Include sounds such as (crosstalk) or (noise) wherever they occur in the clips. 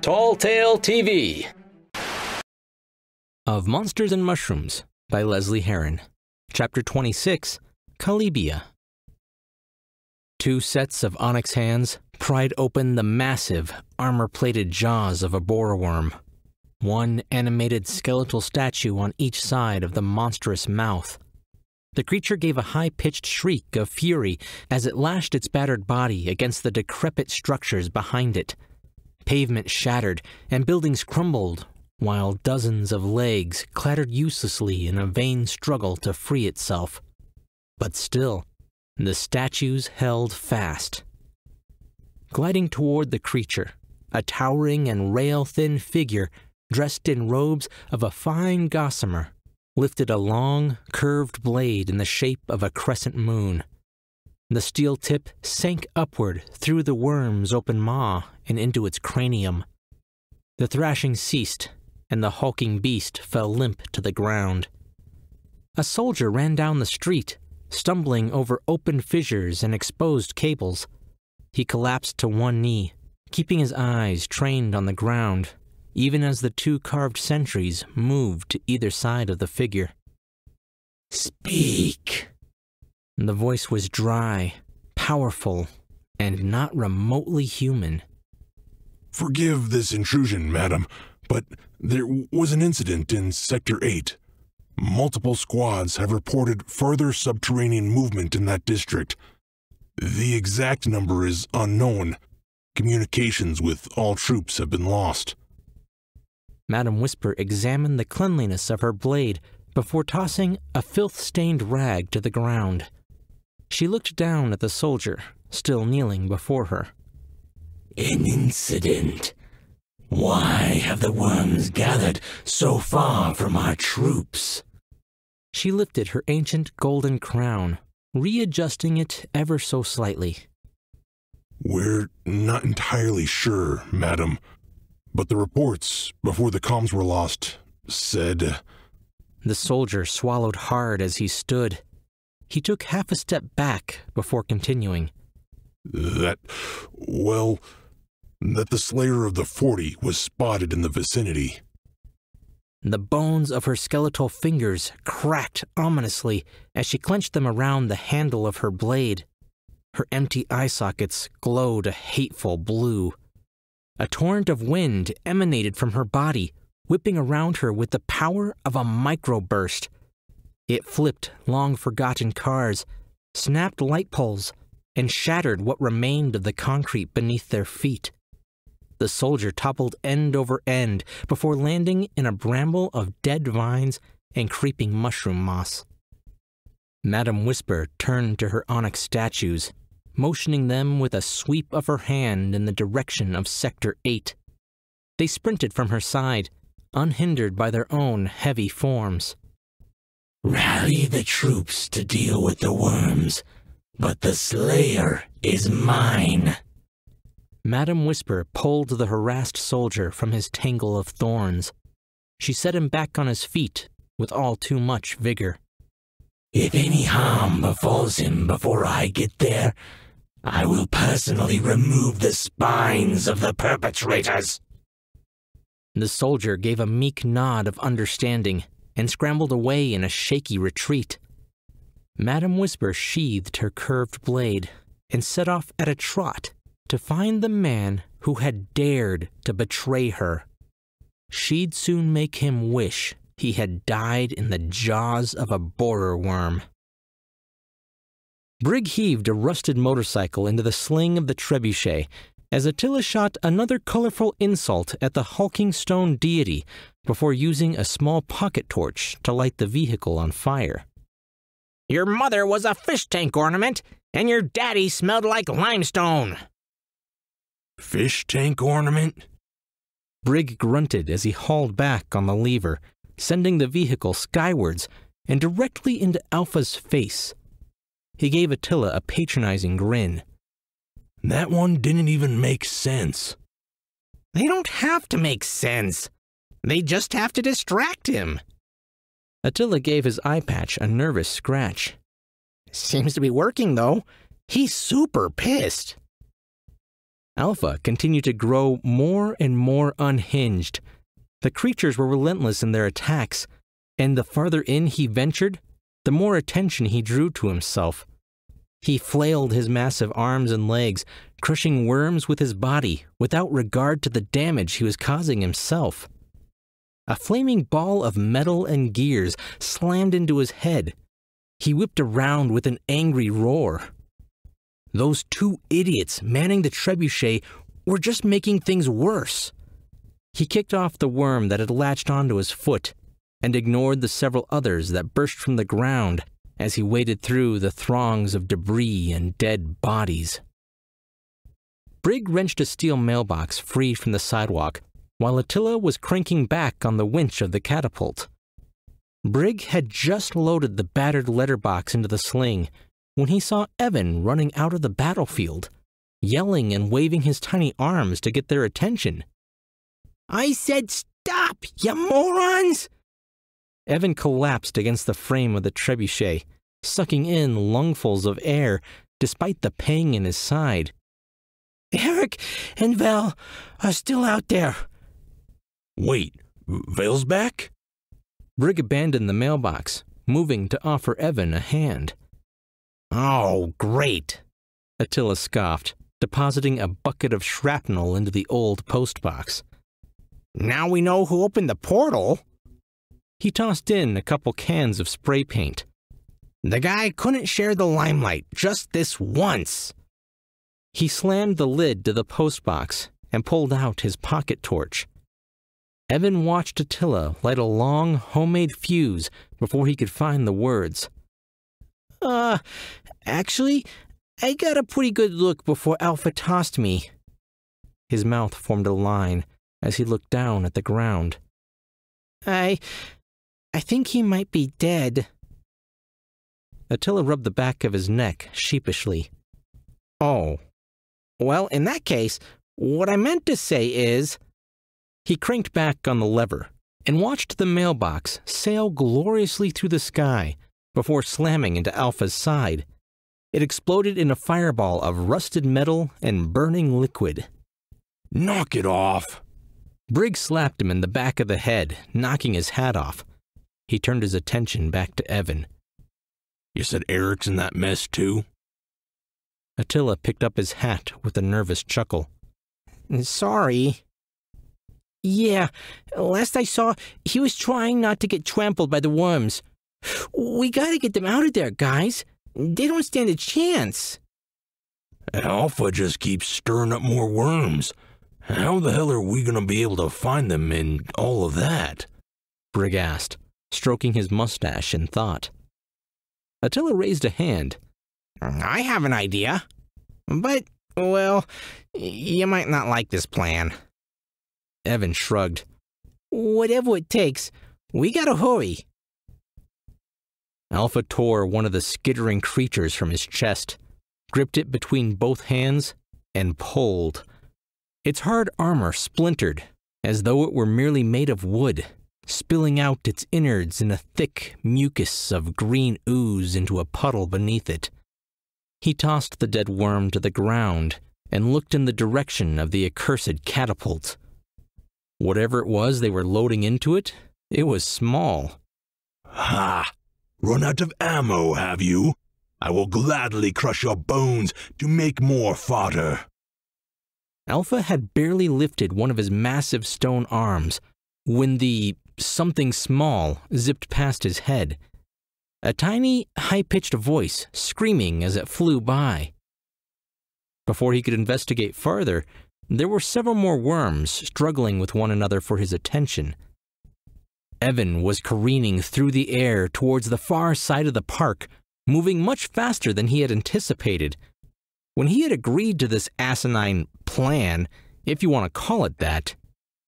Tall Tale TV. Of Monsters and Mushrooms by Lesley Herron. Chapter 26 Calibia. Two sets of onyx hands pried open the massive, armor plated jaws of a borer worm. One animated skeletal statue on each side of the monstrous mouth. The creature gave a high pitched shriek of fury as it lashed its battered body against the decrepit structures behind it. Pavement shattered and buildings crumbled, while dozens of legs clattered uselessly in a vain struggle to free itself. But still, the statues held fast. Gliding toward the creature, a towering and rail thin figure dressed in robes of a fine gossamer lifted a long, curved blade in the shape of a crescent moon. The steel tip sank upward through the worm's open maw and into its cranium. The thrashing ceased, and the hulking beast fell limp to the ground. A soldier ran down the street, stumbling over open fissures and exposed cables. He collapsed to one knee, keeping his eyes trained on the ground even as the two carved sentries moved to either side of the figure. Speak! The voice was dry, powerful, and not remotely human. Forgive this intrusion, madam, but there was an incident in Sector 8. Multiple squads have reported further subterranean movement in that district. The exact number is unknown. Communications with all troops have been lost. Madam Whisper examined the cleanliness of her blade before tossing a filth stained rag to the ground. She looked down at the soldier, still kneeling before her. An incident. Why have the worms gathered so far from our troops? She lifted her ancient golden crown, readjusting it ever so slightly. We're not entirely sure, madam. But the reports, before the comms were lost, said. Uh, the soldier swallowed hard as he stood. He took half a step back before continuing. That, well, that the slayer of the Forty was spotted in the vicinity. The bones of her skeletal fingers cracked ominously as she clenched them around the handle of her blade. Her empty eye sockets glowed a hateful blue. A torrent of wind emanated from her body, whipping around her with the power of a microburst. It flipped long forgotten cars, snapped light poles, and shattered what remained of the concrete beneath their feet. The soldier toppled end over end before landing in a bramble of dead vines and creeping mushroom moss. Madam Whisper turned to her onyx statues motioning them with a sweep of her hand in the direction of Sector 8. They sprinted from her side, unhindered by their own heavy forms. Rally the troops to deal with the worms, but the Slayer is mine. Madam Whisper pulled the harassed soldier from his tangle of thorns. She set him back on his feet with all too much vigor. If any harm befalls him before I get there, I will personally remove the spines of the perpetrators. The soldier gave a meek nod of understanding and scrambled away in a shaky retreat. Madam Whisper sheathed her curved blade and set off at a trot to find the man who had dared to betray her. She'd soon make him wish he had died in the jaws of a borer worm. Brig heaved a rusted motorcycle into the sling of the trebuchet as Attila shot another colorful insult at the hulking stone deity before using a small pocket torch to light the vehicle on fire. Your mother was a fish tank ornament, and your daddy smelled like limestone. Fish tank ornament? Brig grunted as he hauled back on the lever, sending the vehicle skywards and directly into Alpha's face he gave Attila a patronizing grin. That one didn't even make sense. They don't have to make sense. They just have to distract him. Attila gave his eye patch a nervous scratch. Seems to be working, though. He's super pissed. Alpha continued to grow more and more unhinged. The creatures were relentless in their attacks, and the farther in he ventured, the more attention he drew to himself. He flailed his massive arms and legs, crushing worms with his body without regard to the damage he was causing himself. A flaming ball of metal and gears slammed into his head. He whipped around with an angry roar. Those two idiots manning the trebuchet were just making things worse. He kicked off the worm that had latched onto his foot and ignored the several others that burst from the ground as he waded through the throngs of debris and dead bodies. Brig wrenched a steel mailbox free from the sidewalk while Attila was cranking back on the winch of the catapult. Brig had just loaded the battered letterbox into the sling when he saw Evan running out of the battlefield, yelling and waving his tiny arms to get their attention. I said stop, you morons! Evan collapsed against the frame of the trebuchet, sucking in lungfuls of air despite the pang in his side. Eric and Val are still out there. Wait, Val's back? Brig abandoned the mailbox, moving to offer Evan a hand. Oh, great, Attila scoffed, depositing a bucket of shrapnel into the old postbox. Now we know who opened the portal. He tossed in a couple cans of spray paint. The guy couldn't share the limelight just this once. He slammed the lid to the postbox and pulled out his pocket torch. Evan watched Attila light a long, homemade fuse before he could find the words. Uh, actually, I got a pretty good look before Alpha tossed me. His mouth formed a line as he looked down at the ground. I. I think he might be dead. Attila rubbed the back of his neck sheepishly. Oh. Well, in that case, what I meant to say is. He cranked back on the lever and watched the mailbox sail gloriously through the sky before slamming into Alpha's side. It exploded in a fireball of rusted metal and burning liquid. Knock it off! Briggs slapped him in the back of the head, knocking his hat off. He turned his attention back to Evan. You said Eric's in that mess too? Attila picked up his hat with a nervous chuckle. Sorry. Yeah, last I saw, he was trying not to get trampled by the worms. We gotta get them out of there, guys. They don't stand a chance. Alpha just keeps stirring up more worms. How the hell are we gonna be able to find them and all of that? Brig asked, stroking his mustache in thought. Attila raised a hand. I have an idea. But, well, you might not like this plan. Evan shrugged. Whatever it takes, we gotta hurry. Alpha tore one of the skittering creatures from his chest, gripped it between both hands, and pulled. Its hard armor splintered, as though it were merely made of wood, spilling out its innards in a thick mucus of green ooze into a puddle beneath it. He tossed the dead worm to the ground and looked in the direction of the accursed catapult. Whatever it was they were loading into it, it was small. Ha! Run out of ammo, have you? I will gladly crush your bones to make more fodder. Alpha had barely lifted one of his massive stone arms when the something small zipped past his head. A tiny, high pitched voice screaming as it flew by. Before he could investigate further, there were several more worms struggling with one another for his attention. Evan was careening through the air towards the far side of the park, moving much faster than he had anticipated. When he had agreed to this asinine plan, if you want to call it that,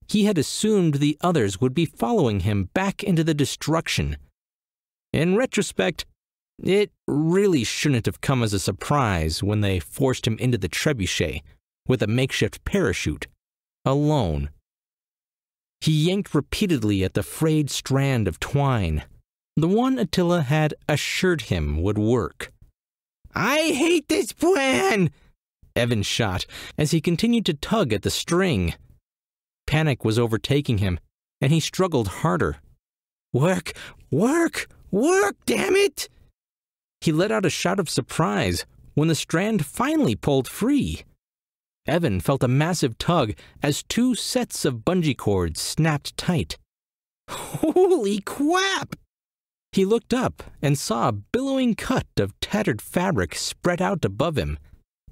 he had assumed the others would be following him back into the destruction. In retrospect, it really shouldn't have come as a surprise when they forced him into the trebuchet with a makeshift parachute, alone. He yanked repeatedly at the frayed strand of twine, the one Attila had assured him would work. I hate this plan! Evan shot as he continued to tug at the string. Panic was overtaking him, and he struggled harder. Work, work, work, damn it! He let out a shout of surprise when the strand finally pulled free. Evan felt a massive tug as two sets of bungee cords snapped tight. Holy crap! He looked up and saw a billowing cut of tattered fabric spread out above him.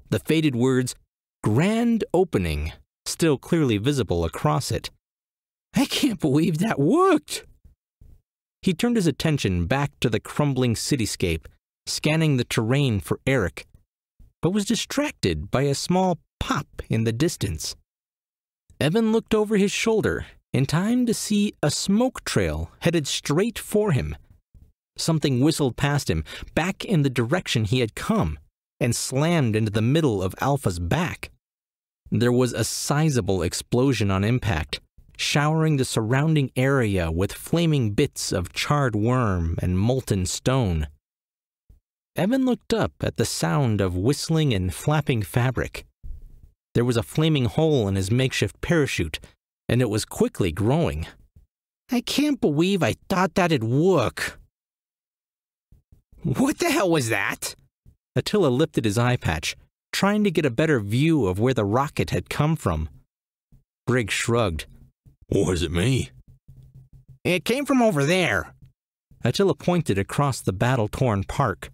The faded words, Grand Opening, still clearly visible across it. I can't believe that worked! He turned his attention back to the crumbling cityscape, scanning the terrain for Eric, but was distracted by a small pop in the distance. Evan looked over his shoulder in time to see a smoke trail headed straight for him. Something whistled past him, back in the direction he had come, and slammed into the middle of Alpha's back. There was a sizable explosion on impact, showering the surrounding area with flaming bits of charred worm and molten stone. Evan looked up at the sound of whistling and flapping fabric. There was a flaming hole in his makeshift parachute, and it was quickly growing. I can't believe I thought that'd work. What the hell was that? Attila lifted his eye patch, trying to get a better view of where the rocket had come from. Briggs shrugged. Was it me? It came from over there. Attila pointed across the battle torn park.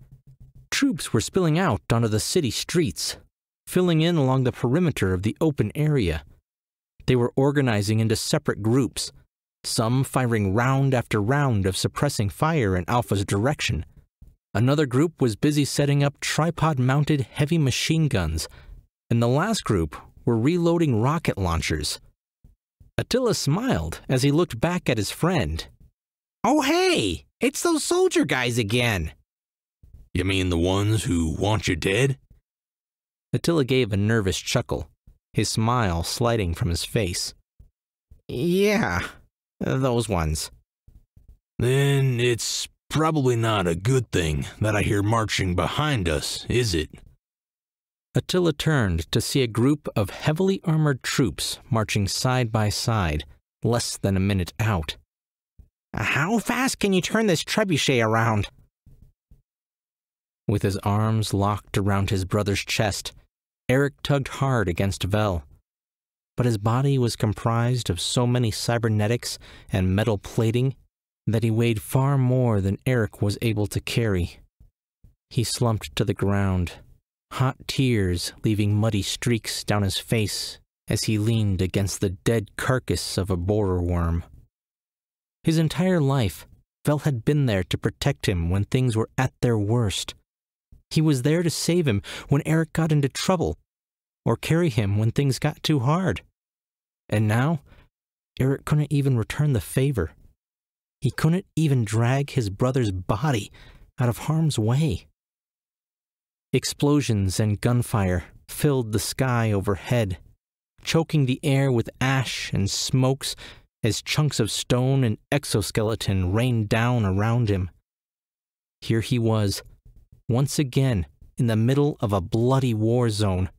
Troops were spilling out onto the city streets, filling in along the perimeter of the open area. They were organizing into separate groups, some firing round after round of suppressing fire in Alpha's direction. Another group was busy setting up tripod mounted heavy machine guns, and the last group were reloading rocket launchers. Attila smiled as he looked back at his friend. Oh, hey, it's those soldier guys again. You mean the ones who want you dead? Attila gave a nervous chuckle, his smile sliding from his face. Yeah, those ones. Then it's probably not a good thing that I hear marching behind us, is it? Attila turned to see a group of heavily armored troops marching side by side, less than a minute out. How fast can you turn this trebuchet around? With his arms locked around his brother's chest, Eric tugged hard against Vel. But his body was comprised of so many cybernetics and metal plating that he weighed far more than Eric was able to carry. He slumped to the ground, hot tears leaving muddy streaks down his face as he leaned against the dead carcass of a borer worm. His entire life, Vel had been there to protect him when things were at their worst. He was there to save him when Eric got into trouble, or carry him when things got too hard. And now, Eric couldn't even return the favor. He couldn't even drag his brother's body out of harm's way. Explosions and gunfire filled the sky overhead, choking the air with ash and smokes as chunks of stone and exoskeleton rained down around him. Here he was, once again in the middle of a bloody war zone,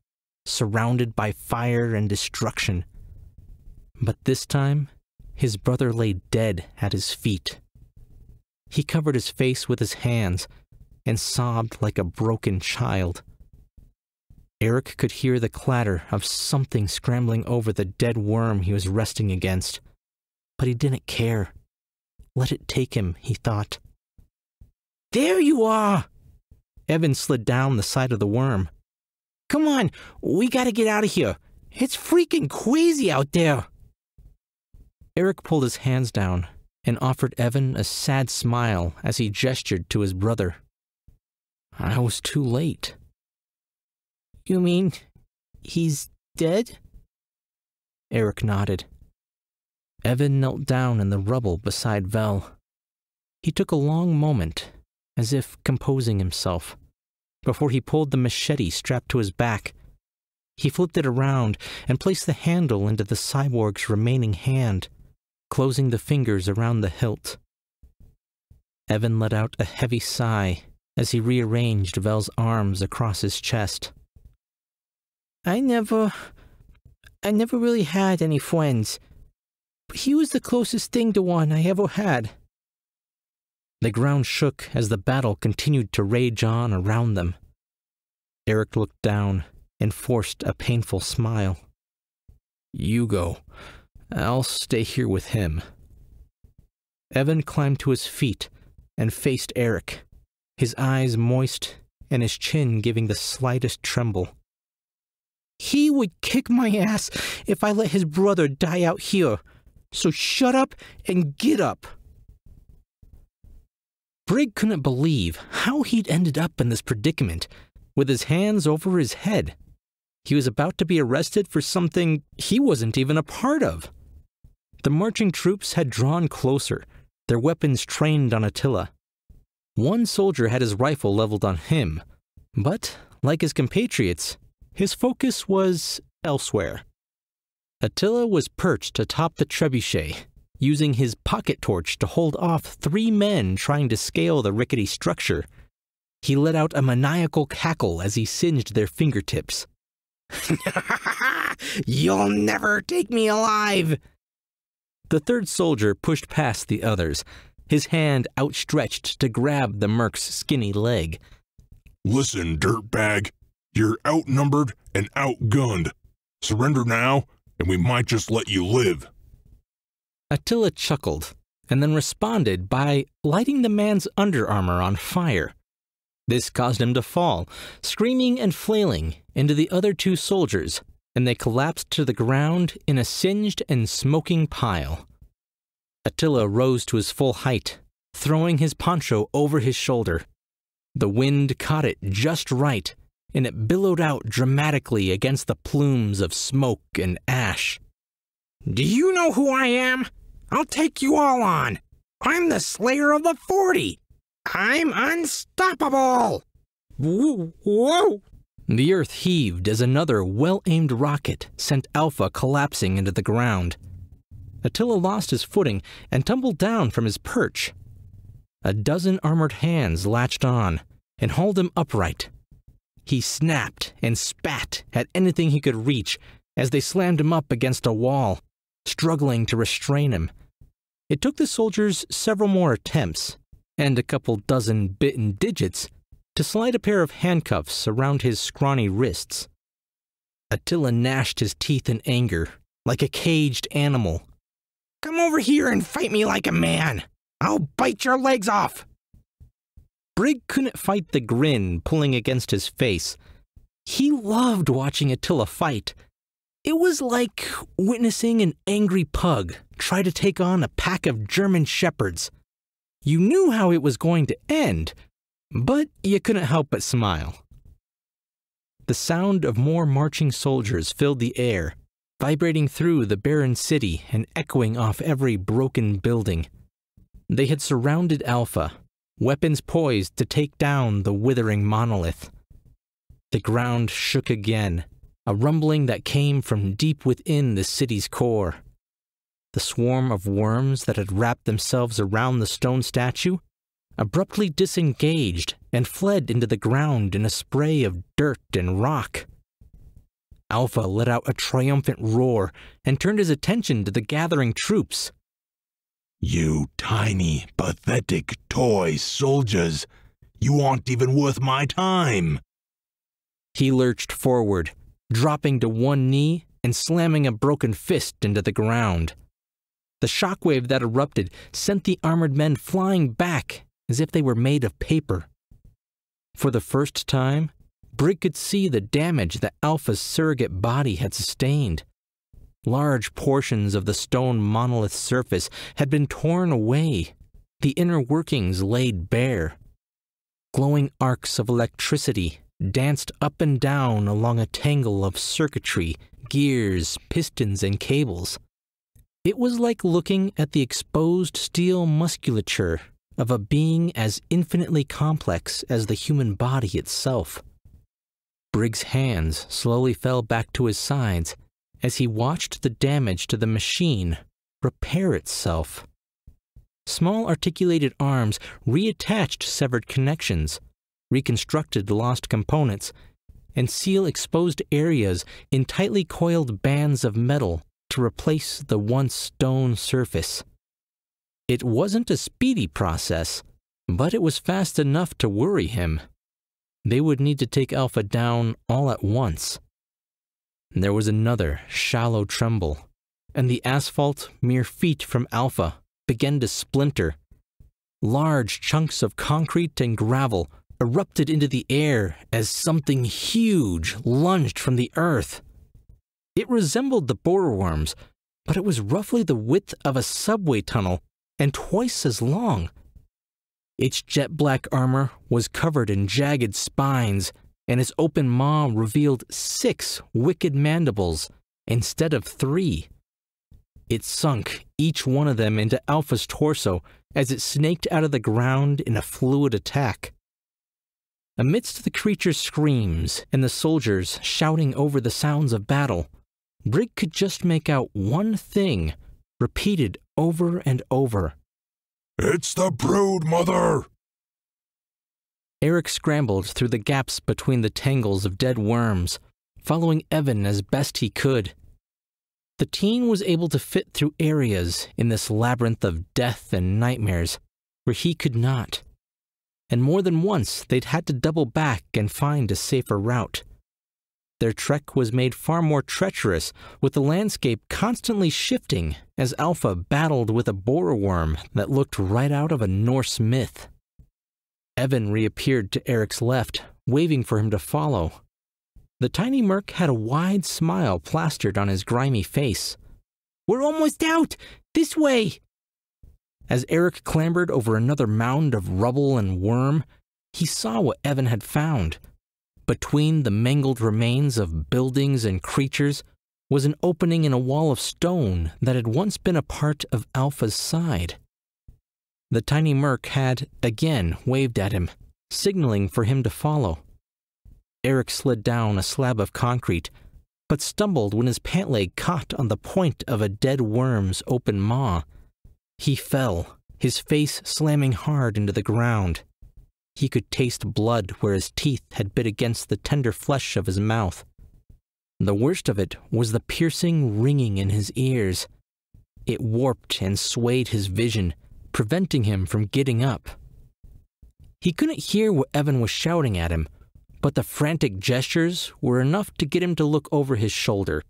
surrounded by fire and destruction. But this time, his brother lay dead at his feet. He covered his face with his hands and sobbed like a broken child. Eric could hear the clatter of something scrambling over the dead worm he was resting against, but he didn't care. Let it take him, he thought. There you are! Evan slid down the side of the worm. Come on, we gotta get out of here. It's freaking crazy out there. Eric pulled his hands down and offered Evan a sad smile as he gestured to his brother. I was too late. You mean he's dead? Eric nodded. Evan knelt down in the rubble beside Vel. He took a long moment as if composing himself, before he pulled the machete strapped to his back. He flipped it around and placed the handle into the cyborg's remaining hand, closing the fingers around the hilt. Evan let out a heavy sigh as he rearranged Vel's arms across his chest. I never. I never really had any friends. But he was the closest thing to one I ever had. The ground shook as the battle continued to rage on around them. Eric looked down and forced a painful smile. You go. I'll stay here with him. Evan climbed to his feet and faced Eric, his eyes moist and his chin giving the slightest tremble. He would kick my ass if I let his brother die out here. So shut up and get up. Brig couldn't believe how he'd ended up in this predicament, with his hands over his head. He was about to be arrested for something he wasn't even a part of. The marching troops had drawn closer, their weapons trained on Attila. One soldier had his rifle leveled on him, but, like his compatriots, his focus was elsewhere. Attila was perched atop the trebuchet, using his pocket torch to hold off three men trying to scale the rickety structure. He let out a maniacal cackle as he singed their fingertips. (laughs) You'll never take me alive! The third soldier pushed past the others, his hand outstretched to grab the merc's skinny leg. Listen, dirtbag, you're outnumbered and outgunned. Surrender now, and we might just let you live. Attila chuckled and then responded by lighting the man's underarmor on fire. This caused him to fall, screaming and flailing, into the other two soldiers, and they collapsed to the ground in a singed and smoking pile. Attila rose to his full height, throwing his poncho over his shoulder. The wind caught it just right, and it billowed out dramatically against the plumes of smoke and ash. Do you know who I am? I'll take you all on. I'm the Slayer of the Forty. I'm unstoppable. Whoa. The earth heaved as another well aimed rocket sent Alpha collapsing into the ground. Attila lost his footing and tumbled down from his perch. A dozen armored hands latched on and hauled him upright. He snapped and spat at anything he could reach as they slammed him up against a wall, struggling to restrain him. It took the soldiers several more attempts and a couple dozen bitten digits to slide a pair of handcuffs around his scrawny wrists. Attila gnashed his teeth in anger, like a caged animal. Come over here and fight me like a man. I'll bite your legs off. Brig couldn't fight the grin pulling against his face. He loved watching Attila fight. It was like witnessing an angry pug try to take on a pack of German shepherds. You knew how it was going to end, but you couldn't help but smile. The sound of more marching soldiers filled the air, vibrating through the barren city and echoing off every broken building. They had surrounded Alpha, weapons poised to take down the withering monolith. The ground shook again, a rumbling that came from deep within the city's core. The swarm of worms that had wrapped themselves around the stone statue abruptly disengaged and fled into the ground in a spray of dirt and rock. Alpha let out a triumphant roar and turned his attention to the gathering troops. You tiny, pathetic toy soldiers! You aren't even worth my time! He lurched forward, dropping to one knee and slamming a broken fist into the ground. The shockwave that erupted sent the armored men flying back as if they were made of paper. For the first time, Brig could see the damage that Alpha's surrogate body had sustained. Large portions of the stone monolith's surface had been torn away, the inner workings laid bare. Glowing arcs of electricity danced up and down along a tangle of circuitry, gears, pistons, and cables. It was like looking at the exposed steel musculature of a being as infinitely complex as the human body itself. Brig's hands slowly fell back to his sides as he watched the damage to the machine repair itself. Small articulated arms reattached severed connections, reconstructed lost components, and seal exposed areas in tightly coiled bands of metal to replace the once stone surface. It wasn't a speedy process, but it was fast enough to worry him. They would need to take Alpha down all at once. There was another shallow tremble, and the asphalt, mere feet from Alpha, began to splinter. Large chunks of concrete and gravel erupted into the air as something huge lunged from the earth. It resembled the borer worms, but it was roughly the width of a subway tunnel and twice as long. Its jet black armor was covered in jagged spines, and its open maw revealed six wicked mandibles instead of three. It sunk each one of them into Alpha's torso as it snaked out of the ground in a fluid attack. Amidst the creature's screams and the soldiers shouting over the sounds of battle, Brig could just make out one thing, repeated over and over. It's the broodmother! Eric scrambled through the gaps between the tangles of dead worms, following Evan as best he could. The teen was able to fit through areas in this labyrinth of death and nightmares where he could not. And more than once, they'd had to double back and find a safer route. Their trek was made far more treacherous, with the landscape constantly shifting as Alpha battled with a borer worm that looked right out of a Norse myth. Evan reappeared to Eric's left, waving for him to follow. The tiny merc had a wide smile plastered on his grimy face. We're almost out! This way! As Eric clambered over another mound of rubble and worm, he saw what Evan had found between the mangled remains of buildings and creatures was an opening in a wall of stone that had once been a part of Alpha's side. The tiny merc had, again, waved at him, signaling for him to follow. Eric slid down a slab of concrete, but stumbled when his pant leg caught on the point of a dead worm's open maw. He fell, his face slamming hard into the ground. He could taste blood where his teeth had bit against the tender flesh of his mouth. The worst of it was the piercing ringing in his ears. It warped and swayed his vision, preventing him from getting up. He couldn't hear what Evan was shouting at him, but the frantic gestures were enough to get him to look over his shoulder.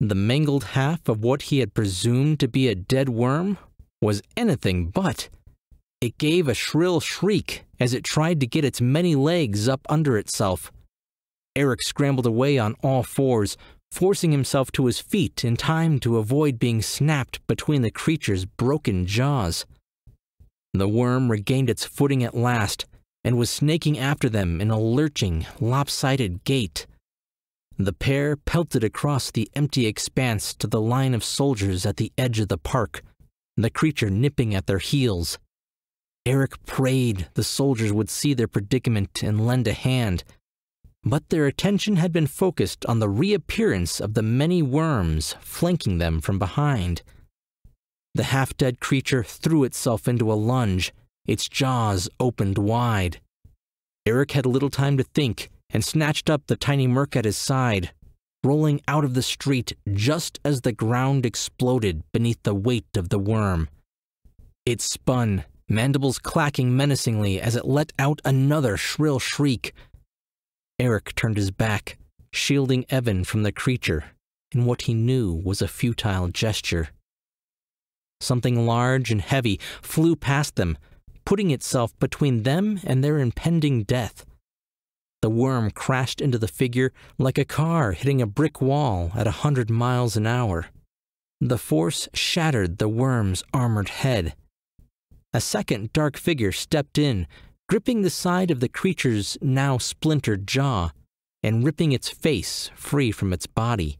The mangled half of what he had presumed to be a dead worm was anything but. It gave a shrill shriek as it tried to get its many legs up under itself. Eric scrambled away on all fours, forcing himself to his feet in time to avoid being snapped between the creature's broken jaws. The worm regained its footing at last and was snaking after them in a lurching, lopsided gait. The pair pelted across the empty expanse to the line of soldiers at the edge of the park, the creature nipping at their heels. Eric prayed the soldiers would see their predicament and lend a hand, but their attention had been focused on the reappearance of the many worms flanking them from behind. The half dead creature threw itself into a lunge, its jaws opened wide. Eric had little time to think and snatched up the tiny merc at his side, rolling out of the street just as the ground exploded beneath the weight of the worm. It spun mandibles clacking menacingly as it let out another shrill shriek. Eric turned his back, shielding Evan from the creature in what he knew was a futile gesture. Something large and heavy flew past them, putting itself between them and their impending death. The worm crashed into the figure like a car hitting a brick wall at a hundred miles an hour. The force shattered the worm's armored head a second dark figure stepped in, gripping the side of the creature's now splintered jaw and ripping its face free from its body.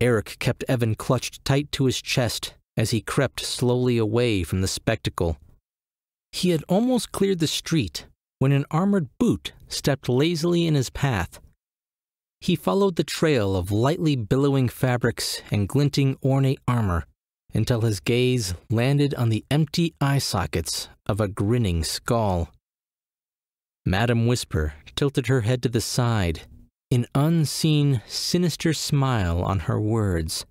Eric kept Evan clutched tight to his chest as he crept slowly away from the spectacle. He had almost cleared the street when an armored boot stepped lazily in his path. He followed the trail of lightly billowing fabrics and glinting ornate armor until his gaze landed on the empty eye sockets of a grinning skull. Madam Whisper tilted her head to the side, an unseen, sinister smile on her words.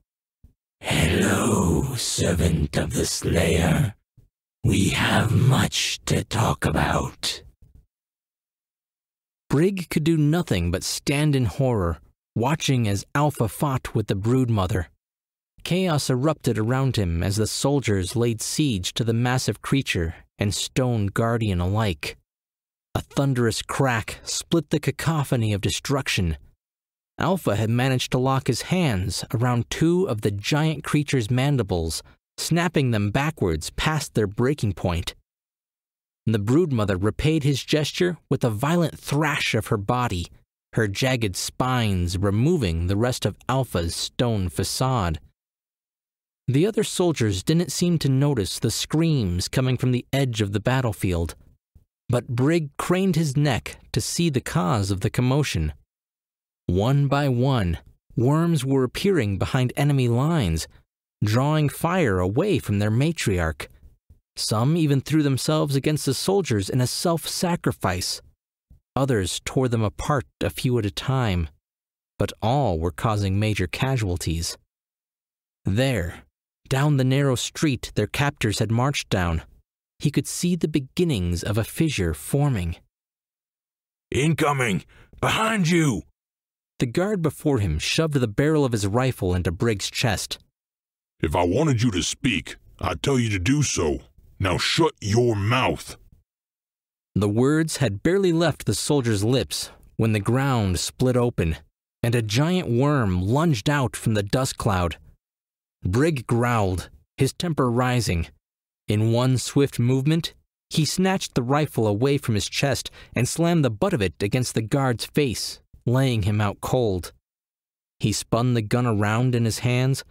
Hello, servant of the Slayer. We have much to talk about. Brig could do nothing but stand in horror, watching as Alpha fought with the broodmother. Chaos erupted around him as the soldiers laid siege to the massive creature and stone guardian alike. A thunderous crack split the cacophony of destruction. Alpha had managed to lock his hands around two of the giant creature's mandibles, snapping them backwards past their breaking point. The broodmother repaid his gesture with a violent thrash of her body, her jagged spines removing the rest of Alpha's stone facade. The other soldiers didn't seem to notice the screams coming from the edge of the battlefield, but Brig craned his neck to see the cause of the commotion. One by one, worms were appearing behind enemy lines, drawing fire away from their matriarch. Some even threw themselves against the soldiers in a self sacrifice. Others tore them apart a few at a time, but all were causing major casualties. There, down the narrow street their captors had marched down, he could see the beginnings of a fissure forming. Incoming! Behind you! The guard before him shoved the barrel of his rifle into Brig's chest. If I wanted you to speak, I'd tell you to do so. Now shut your mouth. The words had barely left the soldier's lips when the ground split open and a giant worm lunged out from the dust cloud. Brig growled, his temper rising. In one swift movement, he snatched the rifle away from his chest and slammed the butt of it against the guard's face, laying him out cold. He spun the gun around in his hands,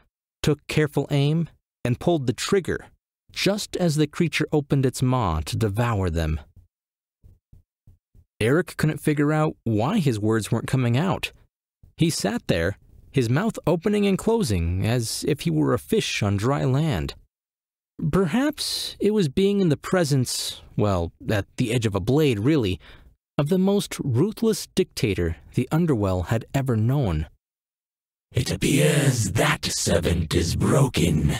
took careful aim, and pulled the trigger, just as the creature opened its maw to devour them. Eric couldn't figure out why his words weren't coming out. He sat there, his mouth opening and closing as if he were a fish on dry land. Perhaps it was being in the presence, well, at the edge of a blade, really, of the most ruthless dictator the Underwell had ever known. It appears that servant is broken.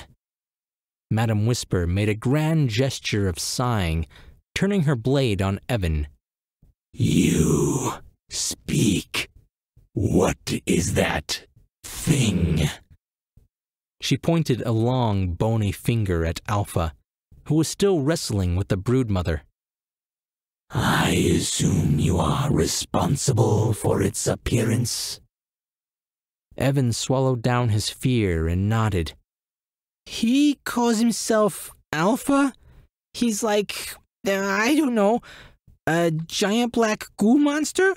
Madam Whisper made a grand gesture of sighing, turning her blade on Evan. You speak. What is that thing. She pointed a long, bony finger at Alpha, who was still wrestling with the broodmother. I assume you are responsible for its appearance. Evan swallowed down his fear and nodded. He calls himself Alpha? He's like, I don't know, a giant black goo monster?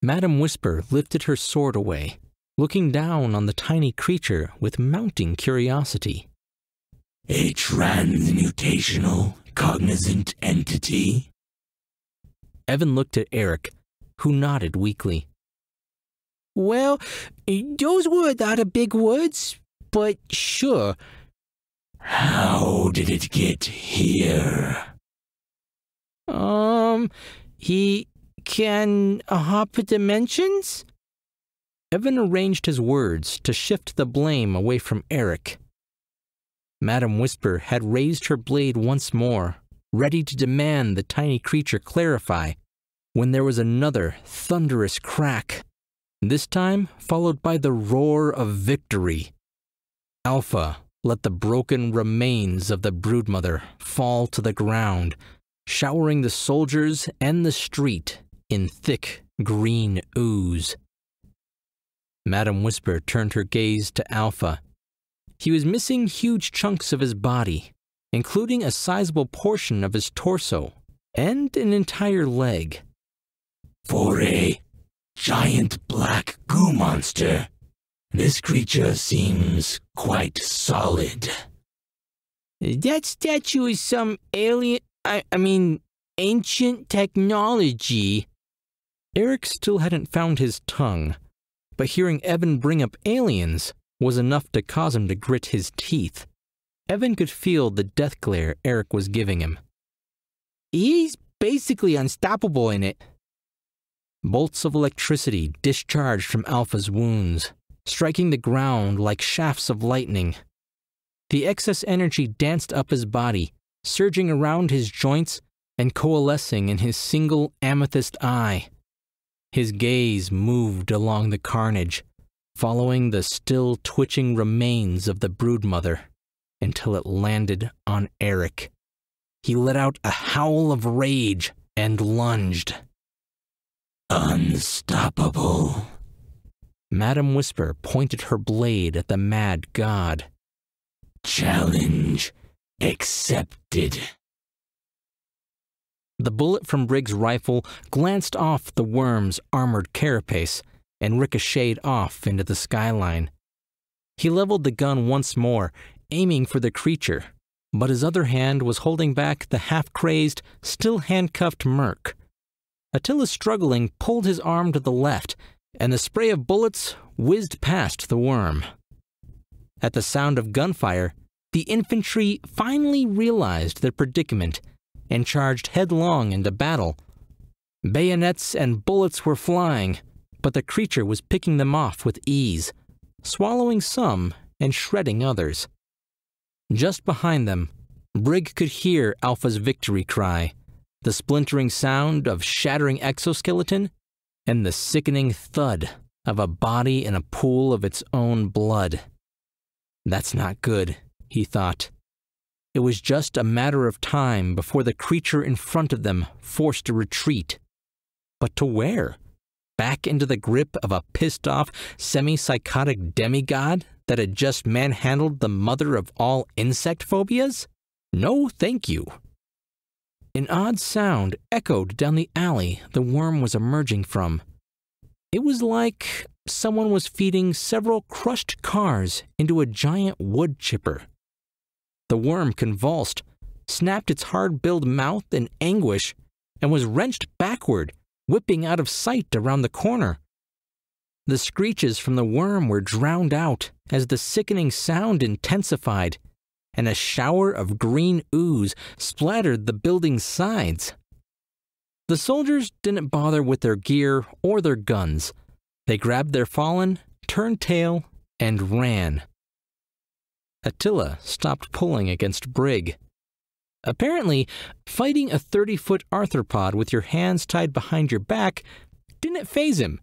Madam Whisper lifted her sword away looking down on the tiny creature with mounting curiosity. A transmutational cognizant entity? Evan looked at Eric, who nodded weakly. Well, those were not a big words, but sure. How did it get here? Um, he can hop dimensions? Evan arranged his words to shift the blame away from Eric. Madam Whisper had raised her blade once more, ready to demand the tiny creature clarify, when there was another thunderous crack, this time followed by the roar of victory. Alpha let the broken remains of the broodmother fall to the ground, showering the soldiers and the street in thick green ooze. Madam Whisper turned her gaze to Alpha. He was missing huge chunks of his body, including a sizable portion of his torso and an entire leg. For a giant black goo monster, this creature seems quite solid. That statue is some alien, I, I mean, ancient technology. Eric still hadn't found his tongue but hearing Evan bring up aliens was enough to cause him to grit his teeth. Evan could feel the death glare Eric was giving him. He's basically unstoppable in it. Bolts of electricity discharged from Alpha's wounds, striking the ground like shafts of lightning. The excess energy danced up his body, surging around his joints and coalescing in his single amethyst eye. His gaze moved along the carnage, following the still twitching remains of the broodmother until it landed on Eric. He let out a howl of rage and lunged. Unstoppable. Madam Whisper pointed her blade at the mad god. Challenge accepted. The bullet from Brig's rifle glanced off the worm's armored carapace and ricocheted off into the skyline. He leveled the gun once more, aiming for the creature, but his other hand was holding back the half crazed, still handcuffed Merc. Attila, struggling, pulled his arm to the left, and the spray of bullets whizzed past the worm. At the sound of gunfire, the infantry finally realized their predicament and charged headlong into battle. Bayonets and bullets were flying, but the creature was picking them off with ease, swallowing some and shredding others. Just behind them, Brig could hear Alpha's victory cry, the splintering sound of shattering exoskeleton, and the sickening thud of a body in a pool of its own blood. That's not good, he thought. It was just a matter of time before the creature in front of them forced a retreat. But to where? Back into the grip of a pissed off, semi psychotic demigod that had just manhandled the mother of all insect phobias? No, thank you. An odd sound echoed down the alley the worm was emerging from. It was like someone was feeding several crushed cars into a giant wood chipper. The worm convulsed, snapped its hard billed mouth in anguish, and was wrenched backward, whipping out of sight around the corner. The screeches from the worm were drowned out as the sickening sound intensified, and a shower of green ooze splattered the building's sides. The soldiers didn't bother with their gear or their guns. They grabbed their fallen, turned tail, and ran. Attila stopped pulling against Brig. Apparently, fighting a 30 foot arthropod with your hands tied behind your back didn't faze him.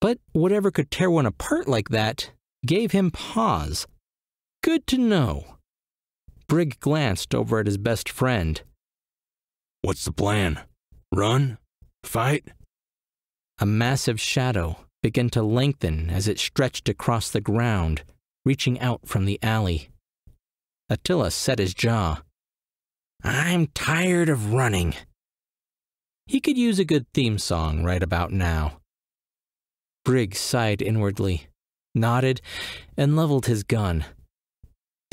But whatever could tear one apart like that gave him pause. Good to know. Brig glanced over at his best friend. What's the plan? Run? Fight? A massive shadow began to lengthen as it stretched across the ground, reaching out from the alley. Attila set his jaw. I'm tired of running. He could use a good theme song right about now. Briggs sighed inwardly, nodded, and leveled his gun.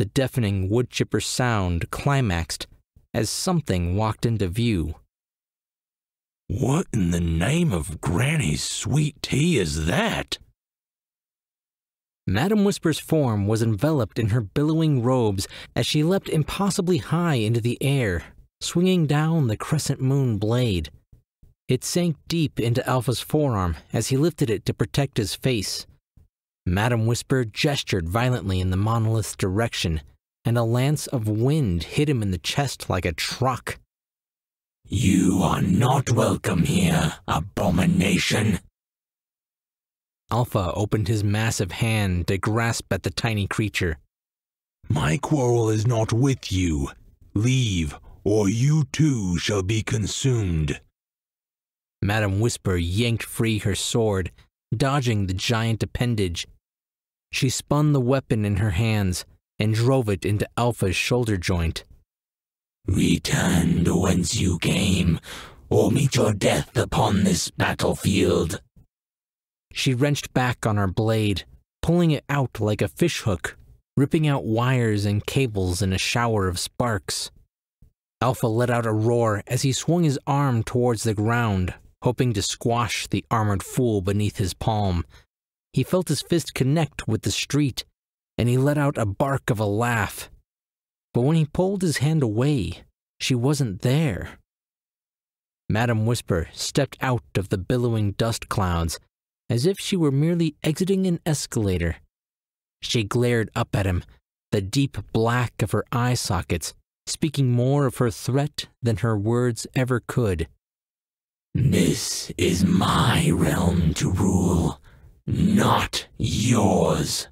The deafening wood chipper sound climaxed as something walked into view. What in the name of Granny's sweet tea is that? Madam Whisper's form was enveloped in her billowing robes as she leapt impossibly high into the air, swinging down the crescent moon blade. It sank deep into Alpha's forearm as he lifted it to protect his face. Madam Whisper gestured violently in the monolith's direction, and a lance of wind hit him in the chest like a truck. You are not welcome here, abomination. Alpha opened his massive hand to grasp at the tiny creature. My quarrel is not with you. Leave, or you too shall be consumed. Madam Whisper yanked free her sword, dodging the giant appendage. She spun the weapon in her hands and drove it into Alpha's shoulder joint. Return to whence you came, or meet your death upon this battlefield. She wrenched back on her blade, pulling it out like a fishhook, ripping out wires and cables in a shower of sparks. Alpha let out a roar as he swung his arm towards the ground, hoping to squash the armored fool beneath his palm. He felt his fist connect with the street, and he let out a bark of a laugh. But when he pulled his hand away, she wasn't there. Madam Whisper stepped out of the billowing dust clouds as if she were merely exiting an escalator. She glared up at him, the deep black of her eye sockets speaking more of her threat than her words ever could. This is my realm to rule, not yours.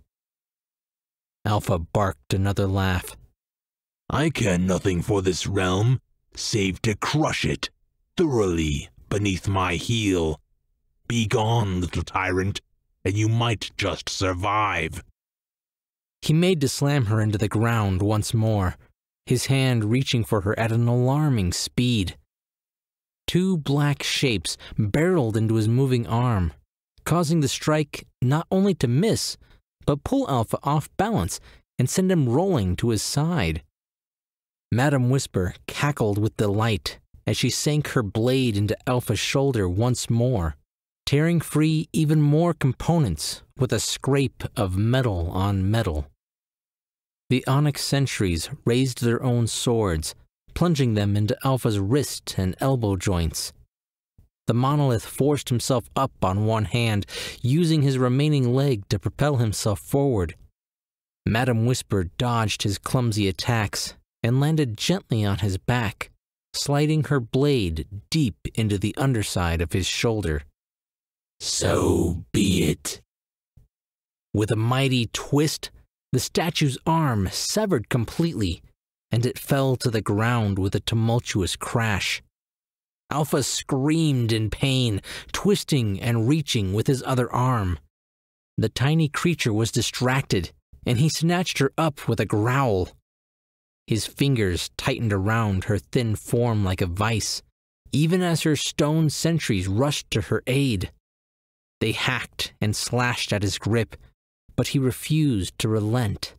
Alpha barked another laugh. I care nothing for this realm, save to crush it thoroughly beneath my heel. Begone, little tyrant, and you might just survive. He made to slam her into the ground once more, his hand reaching for her at an alarming speed. Two black shapes barreled into his moving arm, causing the strike not only to miss, but pull Alpha off balance and send him rolling to his side. Madam Whisper cackled with delight as she sank her blade into Alpha's shoulder once more, tearing free even more components with a scrape of metal on metal. The Onyx sentries raised their own swords, plunging them into Alpha's wrist and elbow joints. The monolith forced himself up on one hand, using his remaining leg to propel himself forward. Madam Whisper dodged his clumsy attacks and landed gently on his back, sliding her blade deep into the underside of his shoulder. So be it. With a mighty twist, the statue's arm severed completely, and it fell to the ground with a tumultuous crash. Alpha screamed in pain, twisting and reaching with his other arm. The tiny creature was distracted, and he snatched her up with a growl. His fingers tightened around her thin form like a vice, even as her stone sentries rushed to her aid. They hacked and slashed at his grip, but he refused to relent.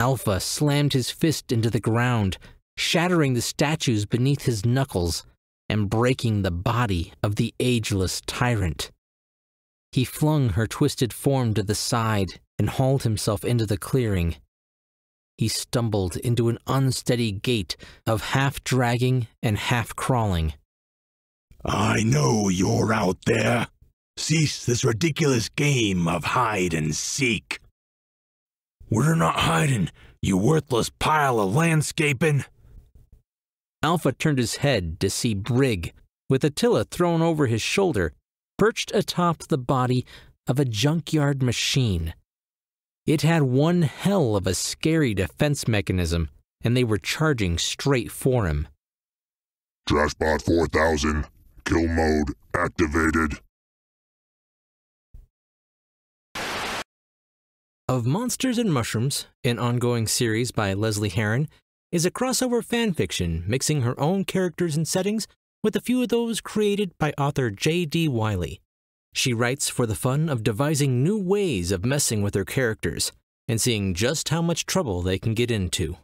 Alpha slammed his fist into the ground, shattering the statues beneath his knuckles and breaking the body of the ageless tyrant. He flung her twisted form to the side and hauled himself into the clearing he stumbled into an unsteady gait of half dragging and half crawling. I know you're out there. Cease this ridiculous game of hide and seek. We're not hiding, you worthless pile of landscaping. Alpha turned his head to see Brig, with Attila thrown over his shoulder, perched atop the body of a junkyard machine. It had one hell of a scary defense mechanism, and they were charging straight for him. Trashbot 4000, kill mode activated. Of Monsters and Mushrooms, an ongoing series by Lesley Herron, is a crossover fanfiction mixing her own characters and settings with a few of those created by author J.D. Wiley. She writes for the fun of devising new ways of messing with her characters and seeing just how much trouble they can get into.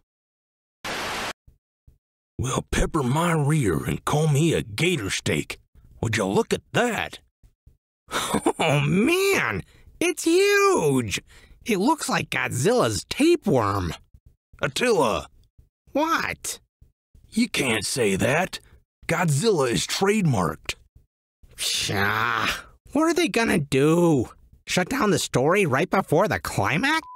Well, pepper my rear and call me a gator steak. Would you look at that? (laughs) Oh man, it's huge! It looks like Godzilla's tapeworm. Attila! What? You can't say that. Godzilla is trademarked. Pshaw. What are they gonna do? Shut down the story right before the climax?